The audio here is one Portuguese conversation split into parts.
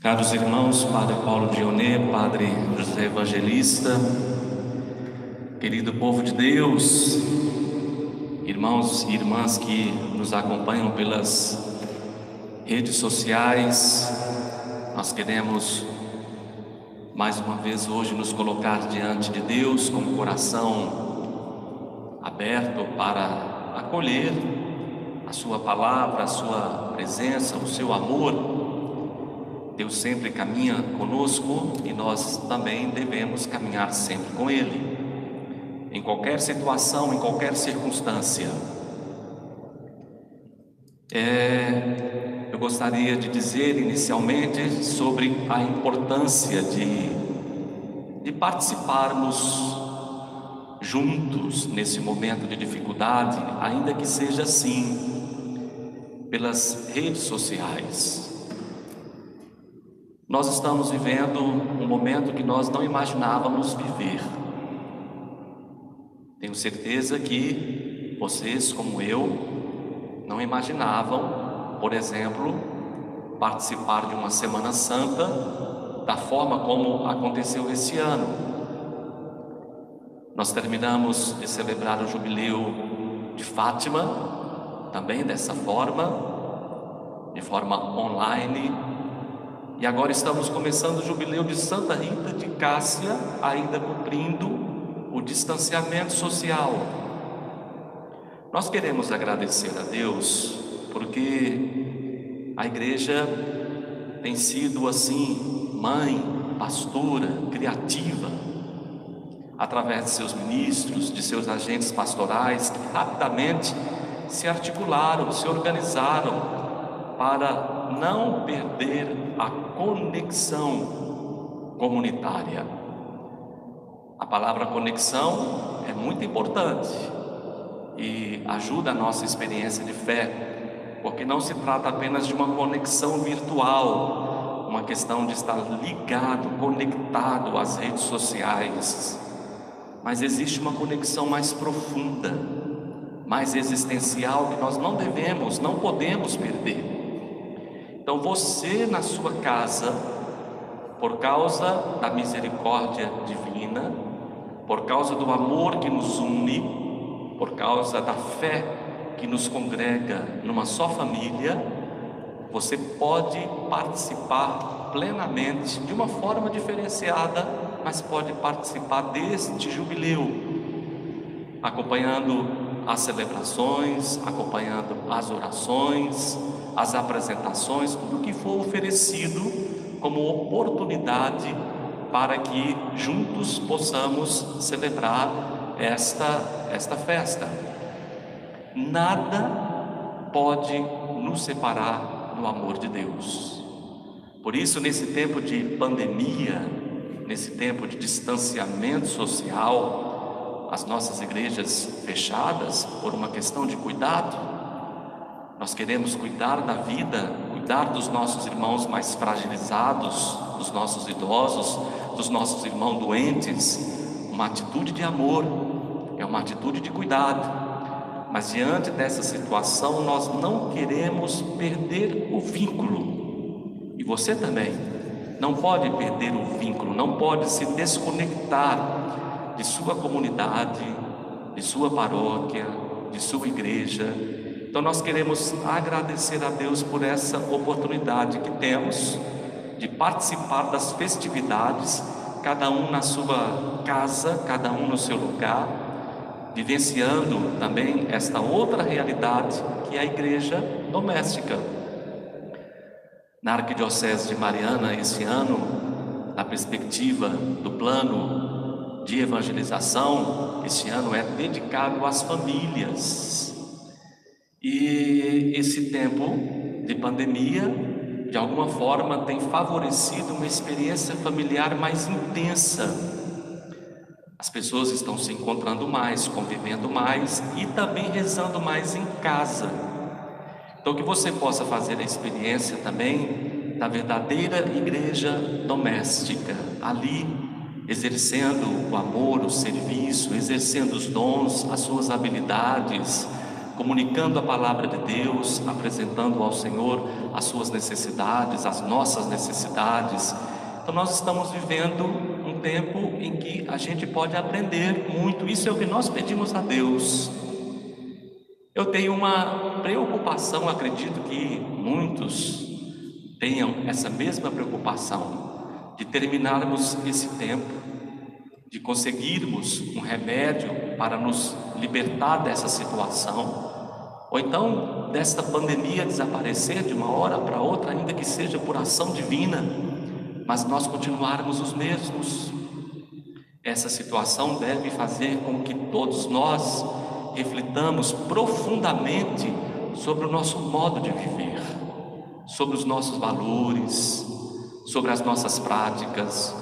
Caros irmãos, Padre Paulo Dionê, Padre José Evangelista, querido povo de Deus, irmãos e irmãs que nos acompanham pelas redes sociais, nós queremos mais uma vez hoje nos colocar diante de Deus com o coração aberto para acolher a Sua palavra, a Sua presença, o seu amor Deus sempre caminha conosco e nós também devemos caminhar sempre com Ele, em qualquer situação, em qualquer circunstância. É, eu gostaria de dizer inicialmente sobre a importância de, de participarmos juntos nesse momento de dificuldade, ainda que seja assim, pelas redes sociais. Nós estamos vivendo um momento que nós não imaginávamos viver. Tenho certeza que vocês, como eu, não imaginavam, por exemplo, participar de uma Semana Santa da forma como aconteceu esse ano. Nós terminamos de celebrar o jubileu de Fátima, também dessa forma, de forma online, e agora estamos começando o jubileu de Santa Rita de Cássia, ainda cumprindo o distanciamento social. Nós queremos agradecer a Deus porque a igreja tem sido assim, mãe, pastora, criativa, através de seus ministros, de seus agentes pastorais, que rapidamente se articularam, se organizaram para não perder a conexão comunitária. A palavra conexão é muito importante e ajuda a nossa experiência de fé, porque não se trata apenas de uma conexão virtual, uma questão de estar ligado, conectado às redes sociais, mas existe uma conexão mais profunda, mais existencial que nós não devemos, não podemos perder. Então você na sua casa, por causa da misericórdia divina, por causa do amor que nos une, por causa da fé que nos congrega numa só família, você pode participar plenamente, de uma forma diferenciada, mas pode participar deste jubileu, acompanhando as celebrações, acompanhando as orações, as apresentações, tudo que for oferecido como oportunidade para que juntos possamos celebrar esta, esta festa. Nada pode nos separar do amor de Deus. Por isso, nesse tempo de pandemia, nesse tempo de distanciamento social, as nossas igrejas fechadas por uma questão de cuidado, nós queremos cuidar da vida, cuidar dos nossos irmãos mais fragilizados, dos nossos idosos, dos nossos irmãos doentes. Uma atitude de amor, é uma atitude de cuidado. Mas diante dessa situação, nós não queremos perder o vínculo. E você também. Não pode perder o vínculo, não pode se desconectar de sua comunidade, de sua paróquia, de sua igreja, então nós queremos agradecer a Deus por essa oportunidade que temos de participar das festividades, cada um na sua casa, cada um no seu lugar, vivenciando também esta outra realidade que é a igreja doméstica. Na Arquidiocese de Mariana, esse ano, na perspectiva do plano de evangelização, esse ano é dedicado às famílias. E esse tempo de pandemia, de alguma forma, tem favorecido uma experiência familiar mais intensa. As pessoas estão se encontrando mais, convivendo mais e também rezando mais em casa. Então, que você possa fazer a experiência também da verdadeira igreja doméstica, ali exercendo o amor, o serviço, exercendo os dons, as suas habilidades, comunicando a palavra de Deus, apresentando ao Senhor as suas necessidades, as nossas necessidades. Então, nós estamos vivendo tempo em que a gente pode aprender muito, isso é o que nós pedimos a Deus. Eu tenho uma preocupação, acredito que muitos tenham essa mesma preocupação de terminarmos esse tempo, de conseguirmos um remédio para nos libertar dessa situação, ou então desta pandemia desaparecer de uma hora para outra, ainda que seja por ação divina, mas nós continuarmos os mesmos. Essa situação deve fazer com que todos nós reflitamos profundamente sobre o nosso modo de viver, sobre os nossos valores, sobre as nossas práticas,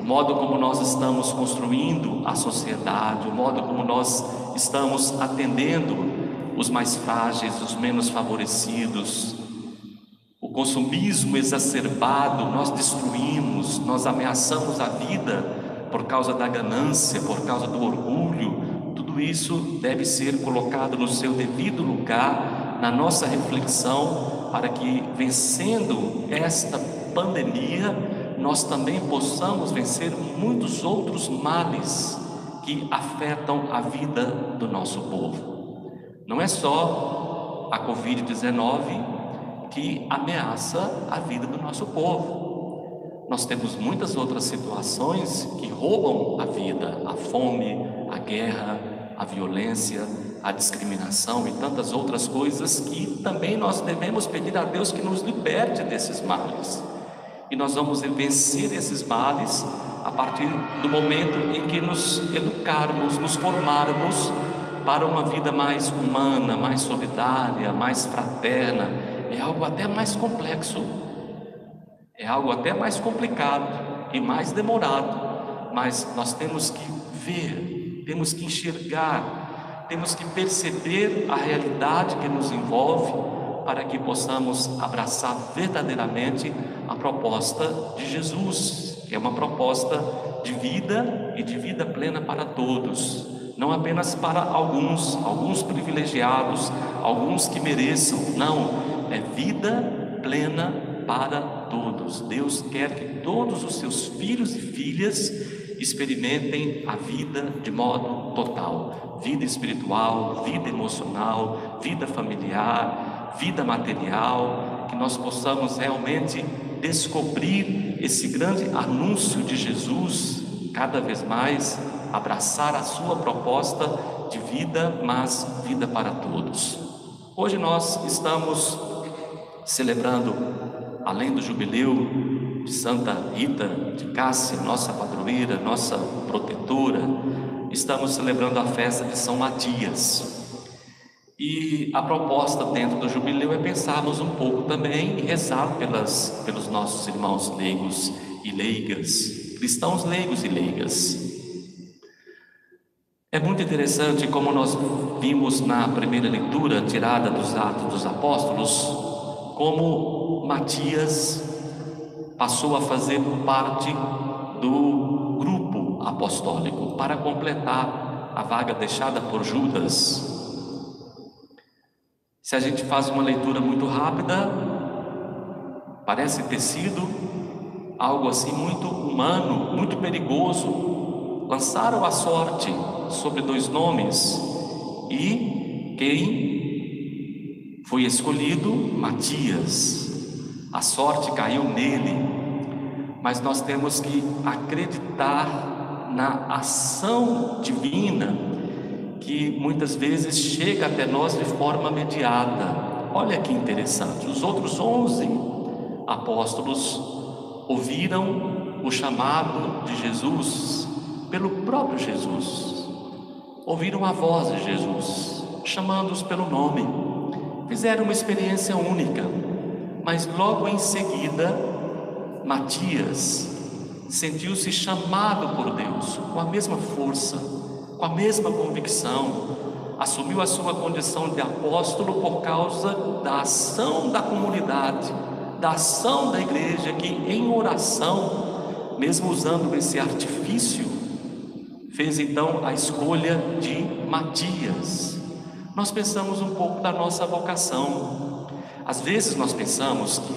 o modo como nós estamos construindo a sociedade, o modo como nós estamos atendendo os mais frágeis, os menos favorecidos. O consumismo exacerbado, nós destruímos, nós ameaçamos a vida por causa da ganância, por causa do orgulho, tudo isso deve ser colocado no seu devido lugar na nossa reflexão, para que, vencendo esta pandemia, nós também possamos vencer muitos outros males que afetam a vida do nosso povo. Não é só a Covid-19 que ameaça a vida do nosso povo. Nós temos muitas outras situações que roubam a vida, a fome, a guerra, a violência, a discriminação e tantas outras coisas que também nós devemos pedir a Deus que nos liberte desses males. E nós vamos vencer esses males a partir do momento em que nos educarmos, nos formarmos para uma vida mais humana, mais solidária, mais fraterna. É algo até mais complexo, é algo até mais complicado e mais demorado, mas nós temos que ver temos que enxergar, temos que perceber a realidade que nos envolve para que possamos abraçar verdadeiramente a proposta de Jesus, que é uma proposta de vida e de vida plena para todos, não apenas para alguns, alguns privilegiados, alguns que mereçam, não, é vida plena para todos. Deus quer que todos os seus filhos e filhas experimentem a vida de modo total: vida espiritual, vida emocional, vida familiar, vida material, que nós possamos realmente descobrir esse grande anúncio de Jesus, cada vez mais abraçar a sua proposta de vida, mas vida para todos. Hoje nós estamos celebrando, além do jubileu de Santa Rita de Cássia, nossa padroeira, nossa protetora, estamos celebrando a festa de São Matias. E a proposta dentro do jubileu é pensarmos um pouco também e rezar pelas, pelos nossos irmãos leigos e leigas, cristãos leigos e leigas. É muito interessante como nós vimos na primeira leitura tirada dos Atos dos Apóstolos, como Matias passou a fazer parte do grupo apostólico para completar a vaga deixada por Judas. Se a gente faz uma leitura muito rápida, parece ter sido algo assim muito humano, muito perigoso. Lançaram a sorte sobre dois nomes e quem foi escolhido? Matias. A sorte caiu nele, mas nós temos que acreditar na ação divina que muitas vezes chega até nós de forma mediada. Olha que interessante, os outros onze apóstolos ouviram o chamado de Jesus pelo próprio Jesus, ouviram a voz de Jesus, chamando-os pelo nome, fizeram uma experiência única mas logo em seguida, Matias sentiu-se chamado por Deus com a mesma força, com a mesma convicção, assumiu a sua condição de apóstolo por causa da ação da comunidade, da ação da igreja que, em oração, mesmo usando esse artifício, fez então a escolha de Matias. Nós pensamos um pouco da nossa vocação. Às vezes nós pensamos que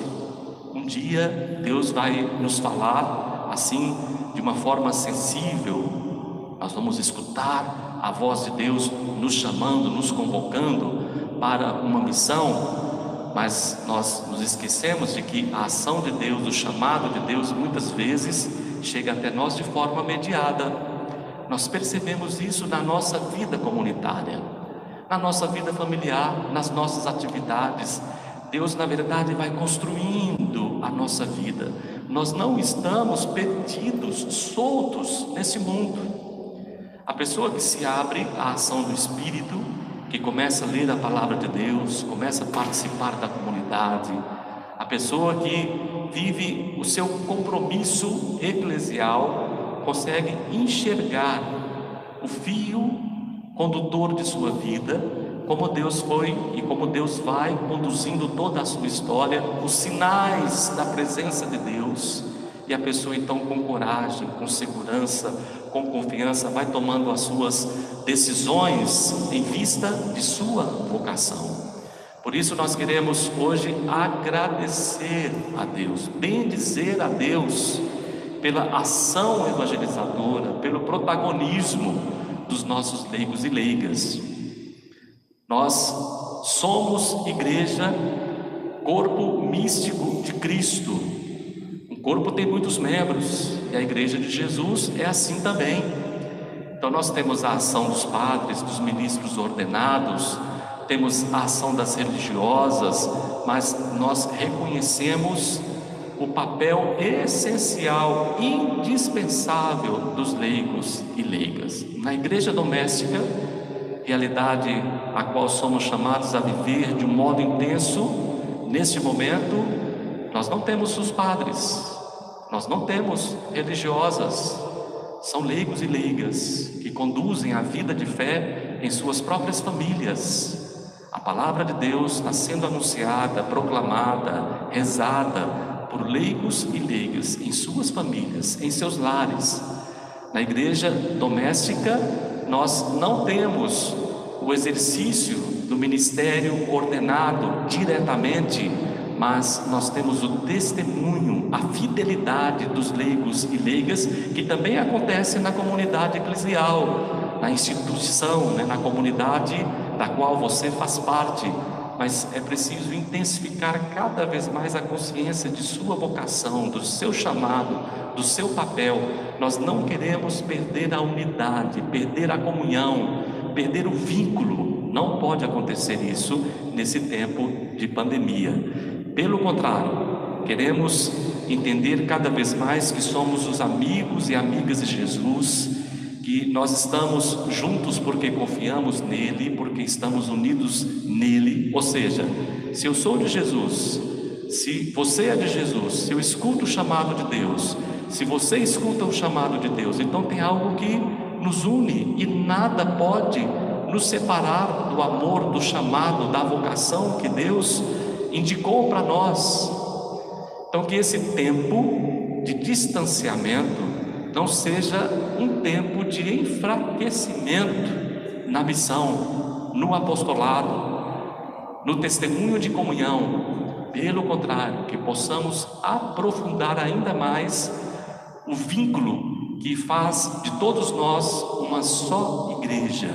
um dia Deus vai nos falar assim, de uma forma sensível, nós vamos escutar a voz de Deus nos chamando, nos convocando para uma missão, mas nós nos esquecemos de que a ação de Deus, o chamado de Deus, muitas vezes chega até nós de forma mediada. Nós percebemos isso na nossa vida comunitária, na nossa vida familiar, nas nossas atividades. Deus, na verdade, vai construindo a nossa vida. Nós não estamos perdidos, soltos nesse mundo. A pessoa que se abre à ação do Espírito, que começa a ler a palavra de Deus, começa a participar da comunidade, a pessoa que vive o seu compromisso eclesial consegue enxergar o fio condutor de sua vida, como Deus foi e como Deus vai conduzindo toda a sua história, os sinais da presença de Deus. E a pessoa então com coragem, com segurança, com confiança vai tomando as suas decisões em vista de sua vocação. Por isso nós queremos hoje agradecer a Deus, bendizer a Deus pela ação evangelizadora, pelo protagonismo dos nossos leigos e leigas. Nós somos igreja, corpo místico de Cristo. Um corpo tem muitos membros e a igreja de Jesus é assim também. Então nós temos a ação dos padres, dos ministros ordenados, temos a ação das religiosas, mas nós reconhecemos o papel essencial, indispensável dos leigos e leigas. Na igreja doméstica, realidade a qual somos chamados a viver de um modo intenso, neste momento, nós não temos os padres, nós não temos religiosas, são leigos e leigas que conduzem a vida de fé em suas próprias famílias. A palavra de Deus está sendo anunciada, proclamada, rezada, por leigos e leigas em suas famílias, em seus lares. Na igreja doméstica, nós não temos o exercício do ministério ordenado diretamente, mas nós temos o testemunho, a fidelidade dos leigos e leigas, que também acontece na comunidade eclesial, na instituição, né, na comunidade da qual você faz parte mas é preciso intensificar cada vez mais a consciência de sua vocação, do seu chamado, do seu papel. Nós não queremos perder a unidade, perder a comunhão, perder o vínculo. Não pode acontecer isso nesse tempo de pandemia. Pelo contrário, queremos entender cada vez mais que somos os amigos e amigas de Jesus que nós estamos juntos porque confiamos nele, porque estamos unidos nele. Ou seja, se eu sou de Jesus, se você é de Jesus, se eu escuto o chamado de Deus, se você escuta o chamado de Deus, então tem algo que nos une e nada pode nos separar do amor, do chamado, da vocação que Deus indicou para nós. Então, que esse tempo de distanciamento não seja um tempo de enfraquecimento na missão, no apostolado, no testemunho de comunhão. Pelo contrário, que possamos aprofundar ainda mais o vínculo que faz de todos nós uma só igreja.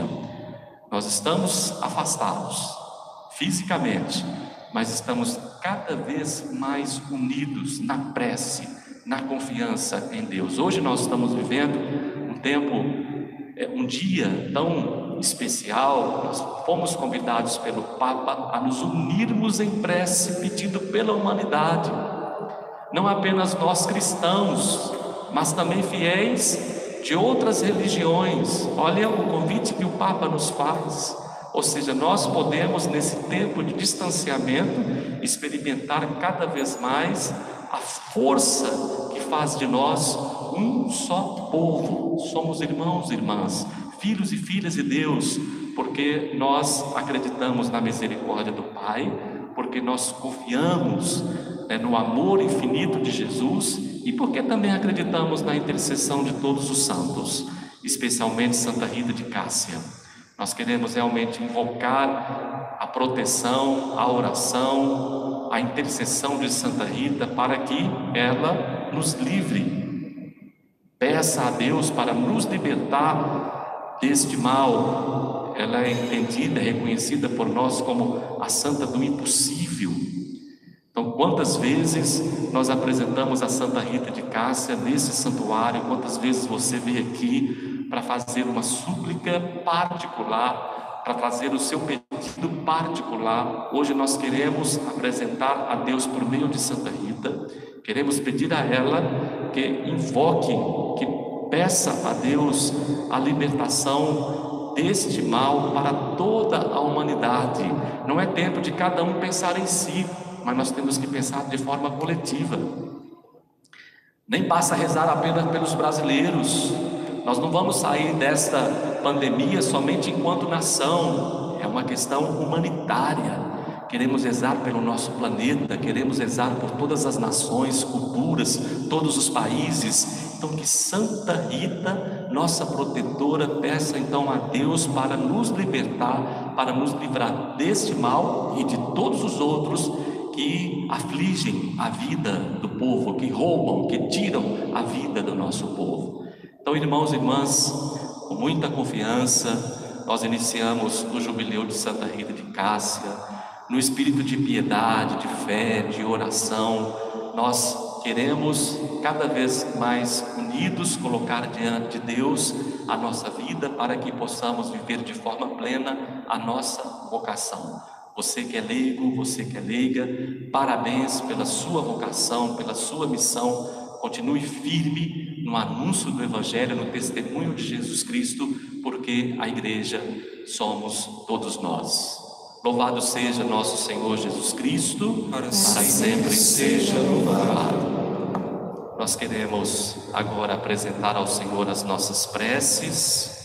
Nós estamos afastados fisicamente, mas estamos cada vez mais unidos na prece, na confiança em Deus. Hoje nós estamos vivendo um tempo, é, um dia tão especial, nós fomos convidados pelo Papa a nos unirmos em prece, pedindo pela humanidade, não apenas nós cristãos, mas também fiéis de outras religiões. Olha o convite que o Papa nos faz. Ou seja, nós podemos, nesse tempo de distanciamento, experimentar cada vez mais a força que faz de nós um só povo. Somos irmãos e irmãs, filhos e filhas de Deus, porque nós acreditamos na misericórdia do Pai, porque nós confiamos é no amor infinito de Jesus e porque também acreditamos na intercessão de todos os santos, especialmente Santa Rita de Cássia. Nós queremos realmente invocar a proteção, a oração, a intercessão de Santa Rita para que ela nos livre. Peça a Deus para nos libertar deste mal. Ela é entendida, reconhecida por nós como a santa do impossível. Então, quantas vezes nós apresentamos a Santa Rita de Cássia nesse santuário? Quantas vezes você veio aqui para fazer uma súplica particular, para trazer o seu pedido particular? Hoje nós queremos apresentar a Deus por meio de Santa Rita, queremos pedir a ela que invoque, que peça a Deus a libertação deste mal para toda a humanidade. Não é tempo de cada um pensar em si, mas nós temos que pensar de forma coletiva. Nem basta rezar apenas pelos brasileiros. Nós não vamos sair desta pandemia somente enquanto nação, é uma questão humanitária. Queremos rezar pelo nosso planeta, queremos rezar por todas as nações, culturas, todos os países. Então, que Santa Rita, nossa protetora, peça então a Deus para nos libertar, para nos livrar deste mal e de todos os outros que afligem a vida do povo, que roubam, que tiram a vida do nosso povo. Então, irmãos e irmãs, com muita confiança, nós iniciamos o jubileu de Santa Rita de Cássia, no espírito de piedade, de fé, de oração. Nós queremos cada vez mais unidos colocar diante de Deus a nossa vida para que possamos viver de forma plena a nossa vocação. Você que é leigo, você que é leiga, parabéns pela sua vocação, pela sua missão. Continue firme no anúncio do Evangelho, no testemunho de Jesus Cristo, porque a igreja somos todos nós. Louvado seja nosso Senhor Jesus Cristo, para, para sempre seja louvado. Nós queremos agora apresentar ao Senhor as nossas preces.